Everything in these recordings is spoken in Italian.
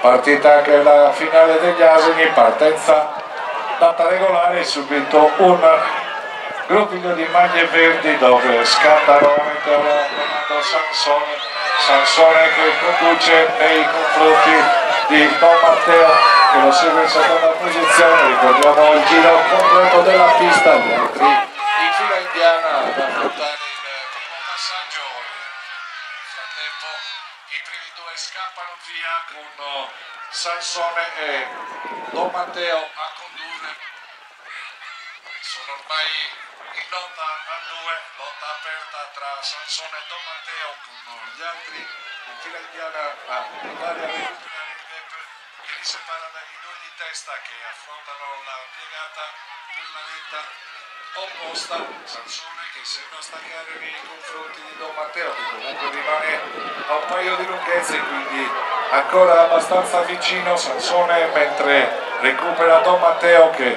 partita anche la finale degli asini, partenza data regolare, subito un gruppino di maglie verdi dove scatta nuovamente ora comando Sansone, Sansone che conduce nei confronti di Don Matteo che lo segue in seconda posizione, ricordiamo il giro completo della pista, gli altri in fila indiana ad affrontare il passaggio, nel frattempo i primi due scappano via con Sansone e Don Matteo a condurre, sono ormai in lotta a due, lotta aperta tra Sansone e Don Matteo con gli altri in fila indiana a provare a recuperare il gap che li separa dai due di testa che affrontano la piegata per la vetta opposta. Sansone che sembra staccare nei confronti di Don Matteo che comunque rimane lunghezze quindi ancora abbastanza vicino Sansone mentre recupera Don Matteo che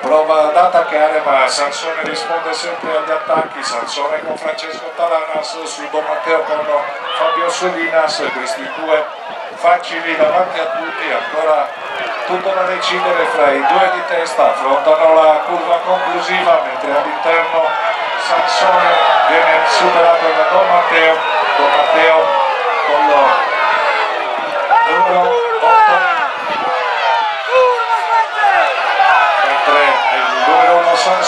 prova ad attaccare ma Sansone risponde sempre agli attacchi. Sansone con Francesco Talanas su Don Matteo con Fabio Solinas questi due facili davanti a tutti ancora tutto da decidere fra i due di testa. Affrontano la curva conclusiva mentre all'interno Sansone viene superato da Don Matteo con lo numero 8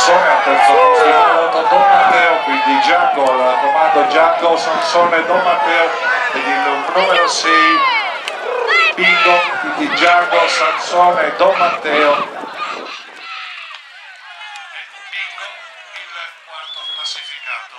Sansone al terzo posto Don Matteo, quindi Gianco al comando Gianco, Sansone, Don Matteo ed il numero 6 Bingo, quindi Gianco, Sansone, Don Matteo e Bingo il quarto classificato.